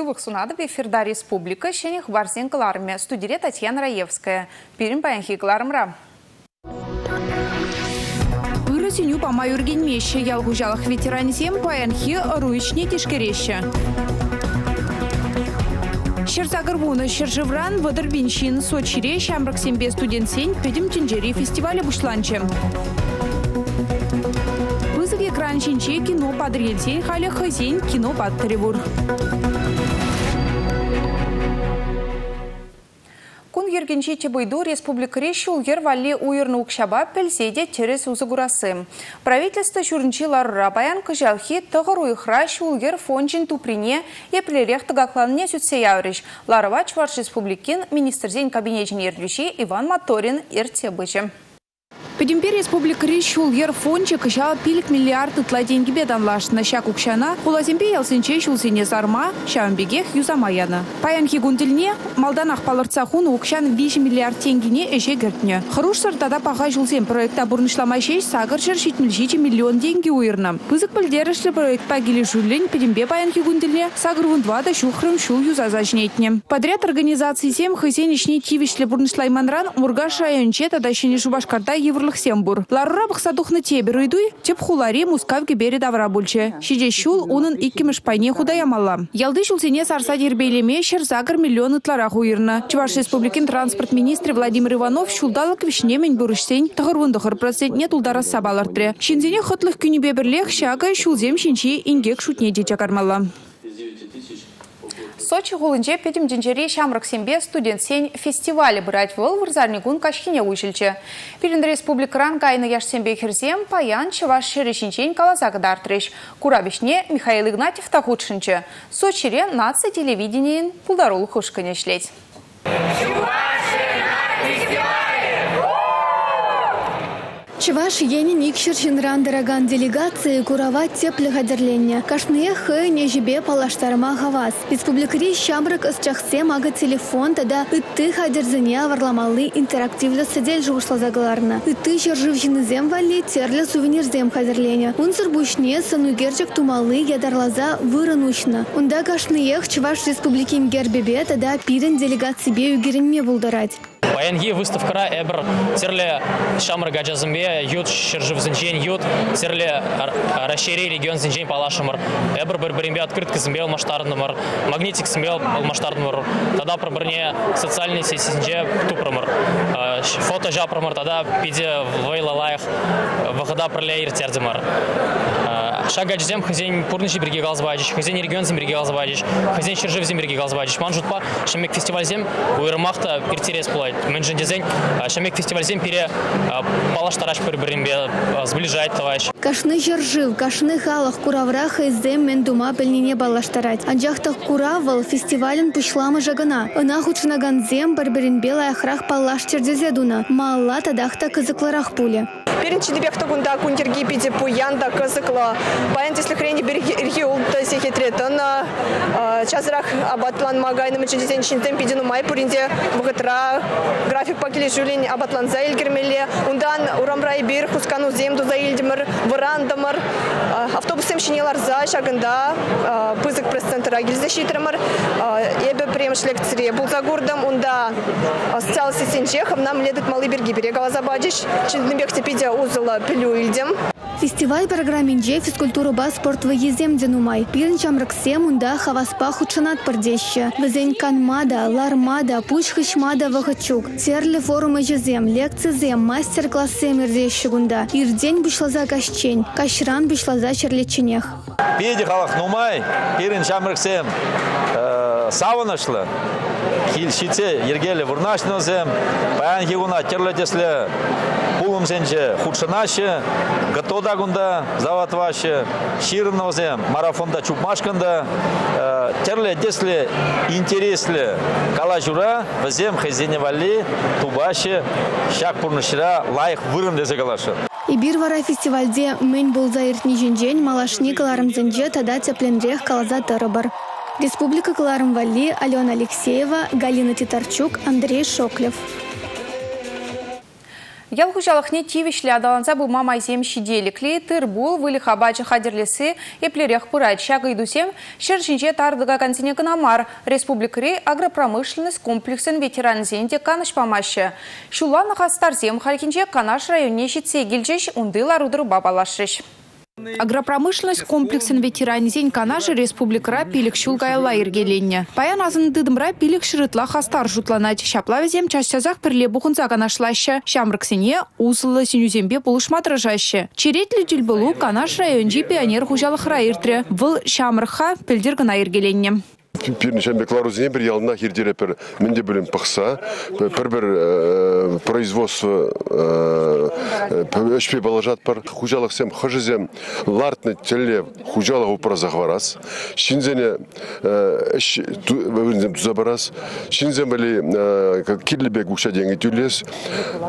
Сывых сунады в эфирда республика, шенех варзен кларме, студире Татьяна Раевская. Пирим паянхи клармра. Выросеню по маю ургенмеще, ялгужалах ветеранзем паянхи руичне тишкереща. Шерзагырбуны Шержевран Вадырбиншин Сочире Шамраксембе студент сень педим тинжери фестиваля бушланче. Вызов экран чинче кино подрельсень халя хазень кино под тревур. Кун ергенче чебайду республикаре шулгер валли уйырны укшаба пельседе терес узыгурасы. Правительство шурынчи ларра баян кыжалхи тығыр уйхра шулгер фонжин туприне еплерех тыгакланне сүтсе явриш. Ларова чварш республикин министрзен кабинетин ердвиши Иван Моторин ерте. Педимпер республика решил ер фонче кышал пилик миллиард тытла деньги лашна ща кукшана, кулазимбе ялсенче шулсене зарма, шамбегех юзамаяна. Паян хигундильне, малданах палырцахун укшан 5 миллиард тенгине эше гертне. Хруш сартада паха шулсен проекта бурнышламашеш сагыр шершит миллион деньги уйырна. Пызык пыльдерышлы проектпа гели жулень педимбе паян хигундильне сагыр вундвада шухрым шул юзазажнетне. Подряд организации сем хызенишне тивишле бурнышлайманран Мургаш районче тада шене шубашкарта еврлы Сембур. Ларра бақсадухны тебір үйдуй, теп хулари мускавге бері давра бүлче. Шиде шул унын иккіміш пайне худаямалла. Ялды шулсене сарса дербейлеме загр миллион ытлара хуйырна. Чуваш республикин транспорт министр Владимир Иванов шулдалық вишнемен бүрішсен тұғырвындықыр процентне тулдара сабалартре. Шинзене хытлық күні бебірлех шага шулзем шинчи ингек шутне де чакармалла. Сочи гулынче петим денжери шамрак сембе студент сень фестивале брать выл вырзарнигун кашхине училче. Пирин республикаран кайны яш сембе херзем паян чеваш шерешинчень калазагдартрыш. Курабишне Михаил Игнатьев тахутшинче. Сочире нация телевидениен пулдарул хушкане шлеть. Чуваш ени никшир шинран дороган делегации курава теплых одерленья. Кашные хы палаштарма хавас. Республикари шамрак с чахсе мага телефон тада и ты хадерзыне варламалы интерактивлы садель жугушла загаларна. И ты жержив жинызем вали терлі сувенирзем хадерленья. Унсыр бушне санугерчик тумалы ядарлаза выранушна. Унда кашные чуваш республики гербебе тада пирен делегации бею геренме булдарать. Паянги выставкара эбр терле шамыр гаджазымбе ют шыржыв зинчен ют терле расшири регион зинчен палашымыр эбр бір бірімбе открытка зімбе алмаштарынымыр магнитик зімбе алмаштарынымыр тада бір біріне социальный сетінде тупрымыр фото жапрымыр тада пиде вайлалайық вғыда бірле ертердімір шага жезем хозяин пурныши бірге галзбайдыш хозяин регион зем бірге галзбайдыш хозяин шыржыв зем бірге галзбайдыш ман жұтпа шемек фестиваль зем уйрымақта иртерес болады мен жендезен шемек фестиваль зем пире палаш тараш бір бірінбе сближает товарищ. Кашны жыржыв кашны халық кураврах издем мен дума білнене балаштарать анжақтық куравыл фестивалін пышламы жагына ына хучынаган зем бір бірінбе лаяхрах палаш чердезе дуна малла тадақта кызыкларах пуле Перенчи дебехта гунда кунтерги пиде пуянда. Баян тесли хрени берги улта сехетретан. Часрах абатлан магайны мычы десен шинтен пидину май пуринде бұғытра график пакели жулин абатлан зайл кермеле. Ундан урамрай бир хускану земду заилдимыр, вырандымыр. Автобусем шинелар за шагында пызык пресс-центра гильзе шитримыр. Ебе премш лекцире булзагурдам. Унда социал сесенчехам нам ледет малы берги берегала забадиш. Чинденбек пиде узыла пилю илдем. Фестиваль программинже физкультура ба спорт выездем денумай. Пирн чамраксе мунда хаваспа худшанат пардеща. Вызень канмада, лармада, пуш хышмада вахачук. Терлі форумы жезем, лекцизем, мастер-классы мердеща гунда. Ирдень бушлаза кашчень, кашран бушлаза черлеченех. Педи халах нумай, пирн чамраксем саванышлы. Хилшице ергелі вурнашнозем, паян хигуна пулым сенче худшынашы, готода гунда заватвашы, ширновзем, марафонда чупмашканда, терле десле интересле кала жура, вазем хезене вали, тубашы, шак пурнышыра лайық вырын десе калашы. Ибир вара фестивальде мен болза иртни жинжен малашни каларымзенже тада тепленрех калаза тырыбыр. Республика Кларым Вали, Алена Алексеева, Галина Титарчук, Андрей Шоклев. Ял хужалықне тивишлі адаланса бұл мамайзем шиделіклі тырбул вылі хабачы хадерлесі еплерех пырайт шағы идусем шершінче тардыға консене кынамар республикари агропромышленность комплексен ветеранзенде каныш памашы. Шуланы хастарзем халкинче канаш районе шитсе гелжеш ундылар удыр бабалашыш. Агропромышленность комплексен ветеранизен канажы республикара пилік шулгайла. Паян азын дыдымра пилік шырытла хастар жутланать. Шапла везем частязақ пірле бұқынса канашлашы. Шамрыксене усылы синюзембе бұлышматырыжашы. Черетлі дүлбілу канаш районжи пионер хужалық райыртры. Выл шамрыха пілдер гына пирнишен бекларузине бір ялына хирдере пір мінде білім пықса бір бір э, производство өшпе э, балажат бар хужалық сем хыжызем лартны теле хужалық упра захварас. Шинзене эш вырнзем туза барас шинзем били кирлибек укша деньги тюлес.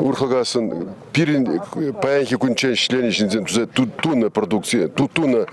Урхагасын пирин паянхи кунчен шлени шинзем туза тутуна продукция тутуна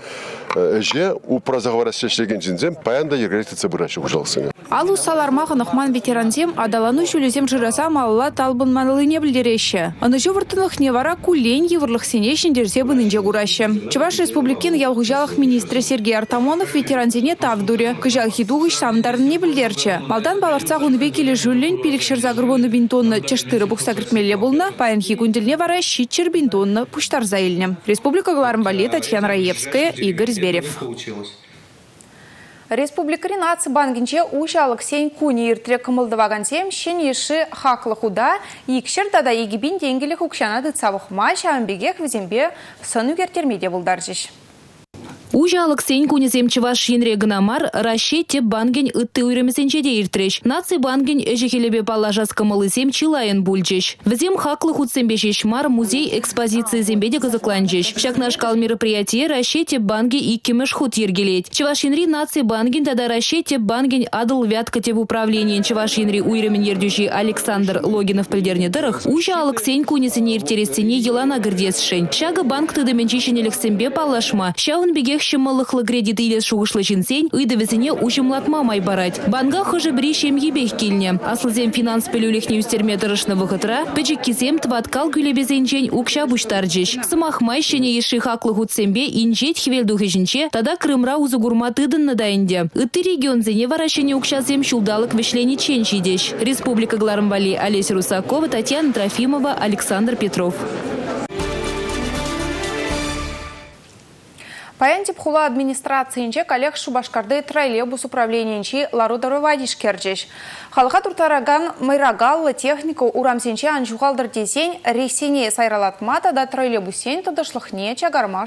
эже упра захварас шешлеген шинзем паянда ергелетица бұрашы ұжалсың. Алу салармағы нұхман ветеранзем адалану жүлізем жыраса малыла талбын манылыне білдереші. Аны жывыртынық невара кулен еврлық сенешін дерзе бұнынже құрашы. Чываш республикен ялғыжалық министрі Сергей Артамонов ветеранзене тавдуре. Күжал хидуғыш самдарын не білдерчі. Малдан баларца ғыныбе келі жүлін пилікшір загырбоны бинтонны чыштыры бұқса кіртмелі болна, паян хигунділіне вара щитчер бинтонны пуштар заиліне. Республика Галармбали Татьяна Раевская, Игорь Зверев. Республикари наци бангинче ушалық сен куни иртре кымылдывагансем шен еші хақлы худа икшір дада егібін денгілі хукшана дыцавық ма шамбегек візембе сын үгертермеде бұлдар жеш. Ужа Алексей кунезем чеваш енре гнамар раще те банген ытты уйремесенче де. Наци банген эжехелебе палажас кымылысем чилайын бульчеш. Візем хаклы худсембешеш мар музей экспозиции зембеде казакланчеш. Шакнаш кал мероприятие раще те банги и кемеш худ ергелет. Чеваш енри наци банген тада раще те банген адыл вятка те в управлении чеваш енри уйремен ердюши Александр Логинов пельдерне дырых. Ужа Алексей кунезене иртересене елана гырдесшень. Шага банк тыдыменчишен элексембе палашма. Шаун беге Тех шымылықлы кредит илес шуғышлы жинсен, үйдівізіне ушымлатма май барать. Банга хожы бірі шем ебех келіне. Аслызем финанс пілулехне үстерме тұрышны вғытыра, пәчік кезем тваткал күлебезенчен укша бұштар жеш. Сымақ май шене еші хақлы худсембе инжет хвелдухы жінче, тада Крымра узы гурма тыдынны дайынде. Үтті регион зене варашене укшазем шулдалық вишлени чен жидеш. Республика Гларымбали Олеся Русакова, Татьяна Трофимова, Александр Петров. Паянтип хула администрациянче коллег Шубашкарды троллейбус управлениянчи ларудары вадиш керджеш. Халыға туртараган майрагаллы техника урамсенче анжуғалдыр десен рейсене сайралатмата да троллейбусен тұдышлықне чагарма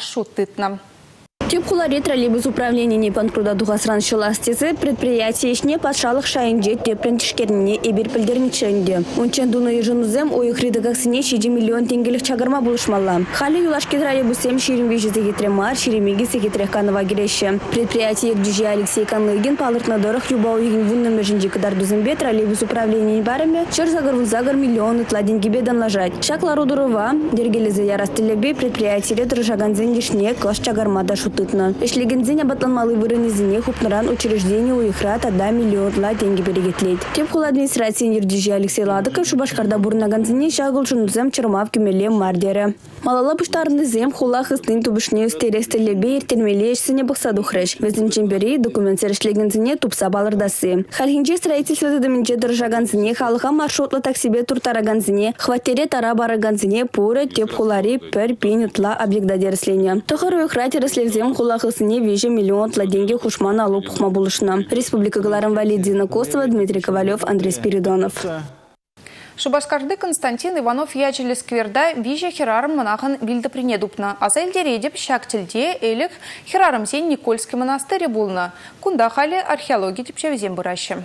шуттытна. Тепхулари троллейбус управления не панкруда дуғасран шыластезі предприятие ішне патшалық шайынже тепрен тишкеріне эбир пілдерніченде. Унчен дуны ежынызем ойықридығақсыне 7 миллион тенгелік чагарма buluşмалла. Хали юлашки троллейбусем ширим вежезе кетремар, ширимеги секетрех канова гереше. Предприятие екджижи Алексей Канлыгин палыртна дорых любау егін вунны межінжі кадар дузымбе троллейбус управления бараме чыр загар вунзагар миллион ытла деньгибе данлажать. Шаклару дурова, дергелезе ярастылебе предприятие дыржаганзен дешне клаш чагармада шуты тытна. Эшлегензене батланмалы вырынезине хупнаран учреждение уйхра тада миллионла деньги берегетлейт. Тем хул администрация нердижи Алексей Ладыков Шубашкарда бурнаганзине шагыл шунузем чырмав кемеле мардере. Малала пуштарны зем хула хыстын тубышне стерестелебе иртермеле эшсене бақса духреш. Везін чембери документ серешлегензине тупса балырдасы. Хальхинче строительство дыминче дыржаганзине халыға маршрутлы таксибе туртараганзине хватере тара бараганзине пуры теп хулари пер пин утла объекта дереслене. Тохар уйхра тереслевзем хулахысыне веже миллион деньги хушман алу пухма булышна. Республика Галарам Валидина Костова, Дмитрий Ковалев, Андрей Спиридонов. Шубашкарды Константин Иванов ячелі скверда виже херарым мынағын вилді принедупна. Аса елдередіп шак тілде әлік херарым сен Никольский монастырі болна. Кунда халі археология тіпшевізен бұрашы.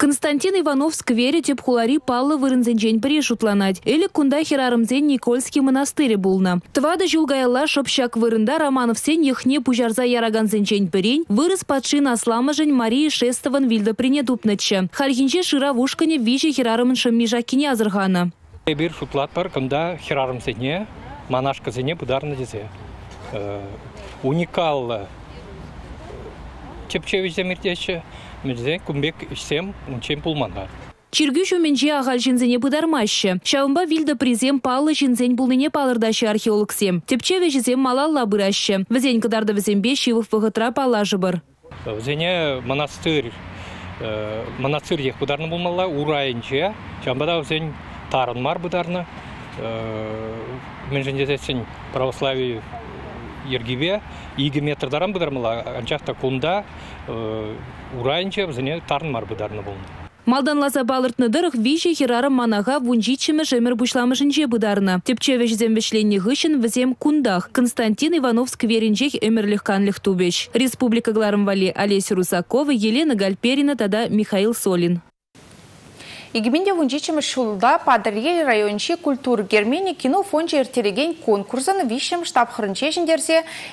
Константин Иванов сквере теп хулари паллы вырынзенчен пришутланать. Или кунда херарымзен Никольский монастырь булна. Твада жулгаялла шопшак вырында Романов сен пужарза яраганзенчен перень, вырыс подшин асламажень Марии Шестован вильда принедупнычы. Хальхинче шира вушкане вижи херарымын шаммижакине азырхана. Бир шутлат бар, кында херарымзене, монашказене бударны дезе. Э, уникаллы чепчевич земиртеші, Мирзе кумбек ишсем унчен пулманга. Чиргю шуменже ағал жинзене бұдармашы. Шавымба вилді призем палы жинзен бұлныне палырдашы археологсем. Тепче вежізем малалла бұрашы. Візен кыдарды візембе шивых вғытра палажы бір. Візене монастырь Э, монастырь ех бударны булмалла урайынча жамбада өзен тарын мар бударны э, мен жендесесін православие ергибе иги метрдаран будармала анчакта кунда э, урайынча өзене тарын мар бударны булны Малдан лаза балыртны дырық вижі хирары манага вунжичімі жемір бұшламышынже бұдарны. Тепчеве жізем вешленні ғышын візем кундах. Константин Иванов скверінжех өмірлік канлық тубеш. Республика Гларымвали Олеся Русакова, Елена Гальперина, тада Михаил Солин. Игменде вунжичим шулда Падарьель райончи культур Германии кино фонче ертереген конкурсын вишем штаб хрынче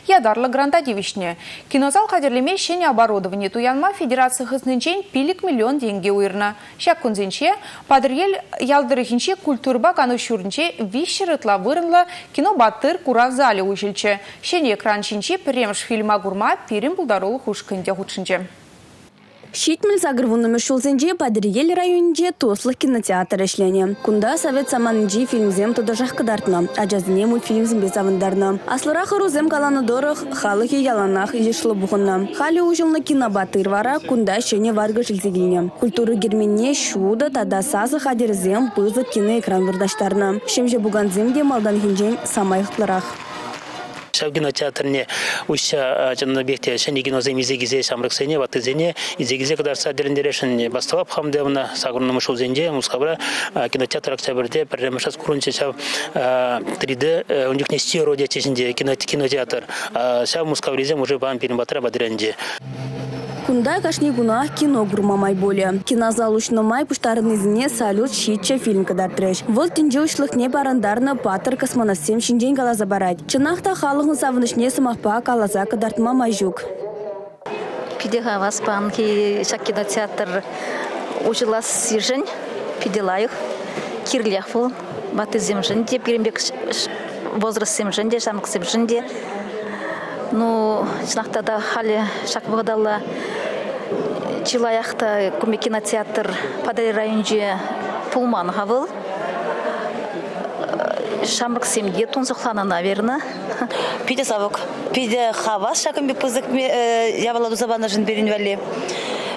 ядарлы гранда девишне. Кинозал қадерлеме шене оборудование туянма федерация хызнынчен пилик миллион деньги уйрна. Шак кунзенче Падарьель ялдырыхинче культурба кану шурнче вишер ытла вырынла кино батыр курав зале уйшilче. Шене экран чинче премш фильма гурма пирим булдарулы хушкынде худшынче. Шитмел загрвунными шулзенже Падриел районінде тослық кинотеатр ішлене. Кунда совет саманынжи фильмзем туда жаққыдартны, а жазыне мультфильмзем без авандарны. Аслырақ ұрузем каланы дорық, халықы яланақ ешлі бұғынны. Хали ұжылны кинобатыр вара, кунда шене варғы жилзегіліне. Культуры герменне шуда тада сазы хадерзем пызы киноэкран вырдаштарны. Шемже бұганзем де малдан хинжен самайықлырақ. Шав кинотеатрне уйша жанна бекте шени кинозем изегизе шамрыксене ватызене изегизе кадар садерендерешен басталап хамдевна сагурны мушул зенде мускабра кинотеатр октябрьде премешас курунче шав 3D у них не стиро детичинде кинотеатр. Шав мускавризем уже бам перебатра бадыренде Кунда кашни гунах кино гурмамай боле. Кинозал учномай пуштарын изіне салют шитча фильм кадар треш. Вот тинже ушлық не барандарна патыр космонавсем шинжен галаза барать. Чынақта халығын савынышне сымақпа калаза кадартма майжук. Пидеха васпан ки шак кинотеатр ужилас сижен пиделайық кирлях фул баты земжен де пирембек возраст земжен ну чынақта да шак бұғдалла Чилаяқта көмек кинотеатр Падари районже пулман хавыл. Шамрық семге тунзықлана, наверное. Пиде савок. Пиде хавас шакын бек пызык явала дузабана жын берін вәлі.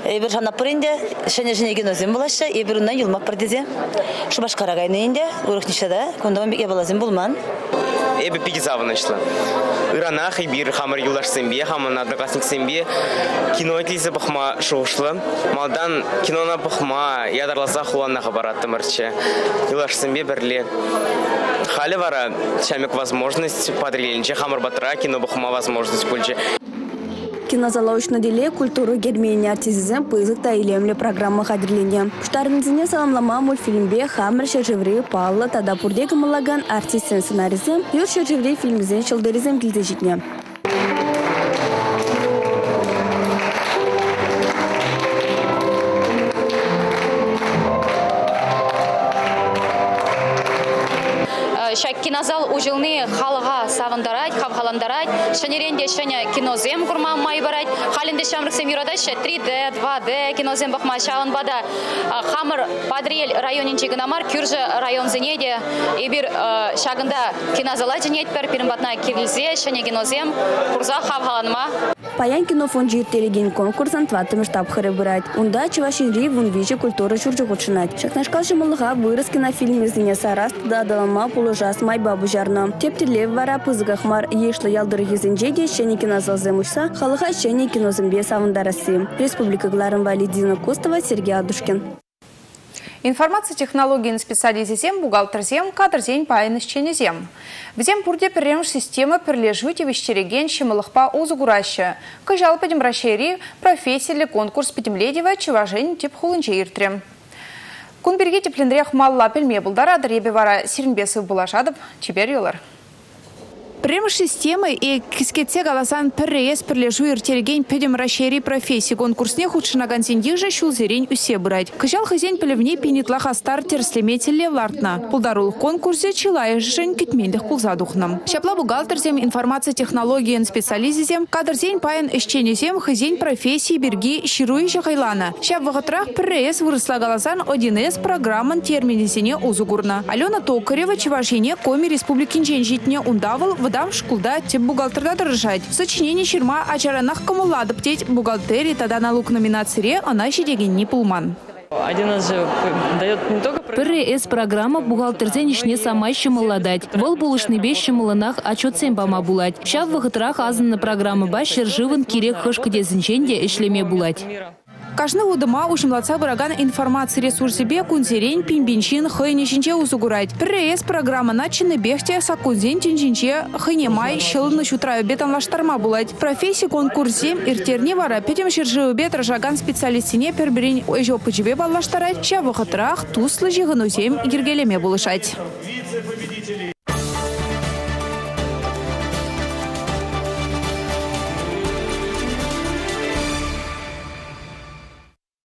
Эбір жана пырынде, шәне жіне ген өзім болашы, эбір ұннан юлмақ бірдезе. Шубаш қарағайны енді, ұрық нишада, кондаман бек болман эбе пиги завынычлы. Ыранах и бир хамыр юлаш сембе, хамын одноклассник сембе, кино этлизе бахма шоушлы. Малдан кинона бахма ядарласа хуланнаха баратты мырчы. Юлаш сембе бірле. Халі вара чамек возможность подрелінче хамыр батыра кино бахма возможность пульче. Кинозалаучна деле культуру Гермения артизизм пызык та илемле программа хадирлене. Штарнызыне саламлама мультфильмбе хамыр шержеври Павла тада пурде кымылаган артистен сценаризм юр шержеври фильмзен шылдыризм килде кинозал ужылны халыға савындарать, хавхаландарать, шанеренде шаня кинозем курма май барать, халинде шамрыксем юрадаща 3D, 2D кинозем бахма бада. Хамыр падриел районинче гынамар кюржы район зенеде ибир шагында кинозала женет пер пирмбатна кирилзе шаня кинозем курза хавхаланма. Паян кинофон жиртелеген конкурсан тватым штаб хыры бырать. Унда чувашинри вунвичи культура шуржы гучынать. Шакнашкал шымылыға вырыс кинофильм изіне сараст да далама пулыжас май бабу жарна. Тептелев вара пызгахмар ешлы ялдыр езінже де шені кинозалзым ұшса, халыға шені кинозымбе савындарасы. Республика Гларым Валидина Костова, Сергей Адушкин. Информация технологии специализизем, бухгалтерзем, кадрзем, пайнышченезем. Взем пурде перемш система перлежуйте вещереген щемылықпа озугураща. Кажал падем ращери профессия конкурс педемледева чеважень тип хулынче иртрем. Кунберге тепленрех малла пельме булдара дребе вара сиренбесов булашадып, чебер юлар. Премш системы и кискетсе галасан піррейес пірлежу ертелген педем расшери профессии конкурсне худшынаган сенде же шулзерень усе брать. Кыжал хызен пілівне пенитлах астар терслеметелле лартна. Пулдарул конкурсе чилай жын китмендих пулзадухнам. Шапла бухгалтерзем информация технологиян специализизем, кадрзень паян ищенезем хызен профессии берги шируи жағайлана. Шап вағытрах піррейес вырысла галасан 1С программан терминезене узугурна. Алена Токарева Чевашине Коми Республикин житне ундавыл выдам шкулда теп бухгалтерда дырыжать. Сочинение ширма ачаранах камулады птеть бухгалтерии тада налог номинацире она щедеген не пулман. Один из же дает не только... ПРС программа бухгалтерзен ишне сама шымылладать. Вол булышны беш шымылынах отчет бама булать. Шав вахытрах азынны программы баш живын кирек хышкыдезінченде ишлеме булать. Кажны удыма ушымлатса бұраган информация ресурсебе кунзерен пимбинчин хыйнешінче узугурать. ПРС программа начины бехте сакунзен тинчинче хыйнемай шылыны булать. Профессия конкурсем иртерне вара петем ражаган специалистине перберин ойжо пычебе баллаштарать, ща вахытрах туслы жиғынузем ергелеме булышать.